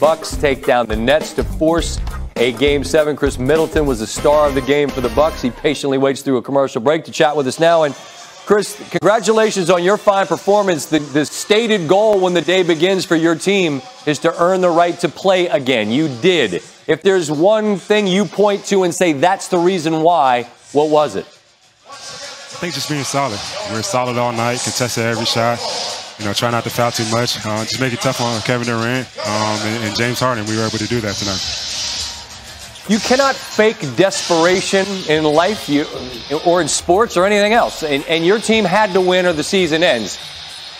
Bucks take down the Nets to force a game seven. Khris Middleton was the star of the game for the Bucks. He patiently waits through a commercial break to chat with us now. And Khris, congratulations on your fine performance. The, the stated goal when the day begins for your team is to earn the right to play again. You did. If there's one thing you point to and say that's the reason why, what was it? I think just being solid. We are solid all night, contested every shot. You know, try not to foul too much. Uh, just make it tough on Kevin Durant um, and, and James Harden. We were able to do that tonight. You cannot fake desperation in life you, or in sports or anything else. And, and, your team had to win or the season ends.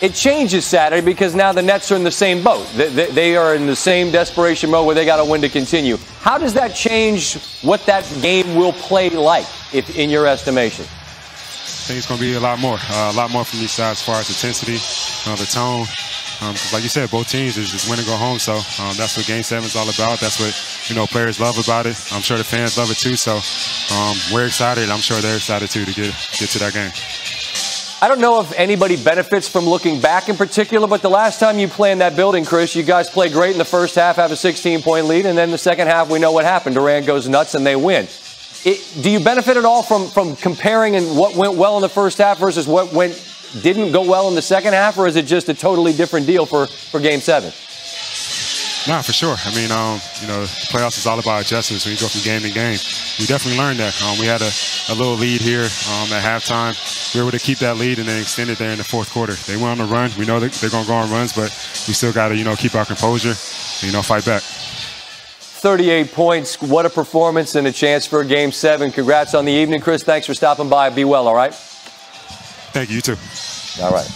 It changes Saturday because now the Nets are in the same boat. They, they, they are in the same desperation mode where they got to win to continue. How does that change what that game will play like, if, in your estimation? Think it's going to be a lot more, uh, a lot more from these sides as far as intensity, uh, the tone. Um, like you said, both teams is just win and go home. So um, that's what Game Seven is all about. That's what you know players love about it. I'm sure the fans love it too. So um, we're excited. I'm sure they're excited too to get get to that game. I don't know if anybody benefits from looking back in particular, but the last time you played in that building, Khris, you guys played great in the first half, have a 16 point lead, and then the second half, we know what happened. Durant goes nuts and they win. It, do you benefit at all from, from comparing and what went well in the first half versus what went didn't go well in the second half, or is it just a totally different deal for, for Game Seven? Nah, for sure. I mean, um, you know, the playoffs is all about adjustments when you go from game to game. We definitely learned that. Um, we had a, a, little lead here um, at halftime. We were able to keep that lead and then extend it there in the fourth quarter. They went on a run. We know that they're going to go on runs, but we still got to, you know, keep our composure and, you know, fight back. 38 points. What a performance and a chance for a game seven. Congrats on the evening, Khris. Thanks for stopping by. Be well, all right? Thank you, you too. All right.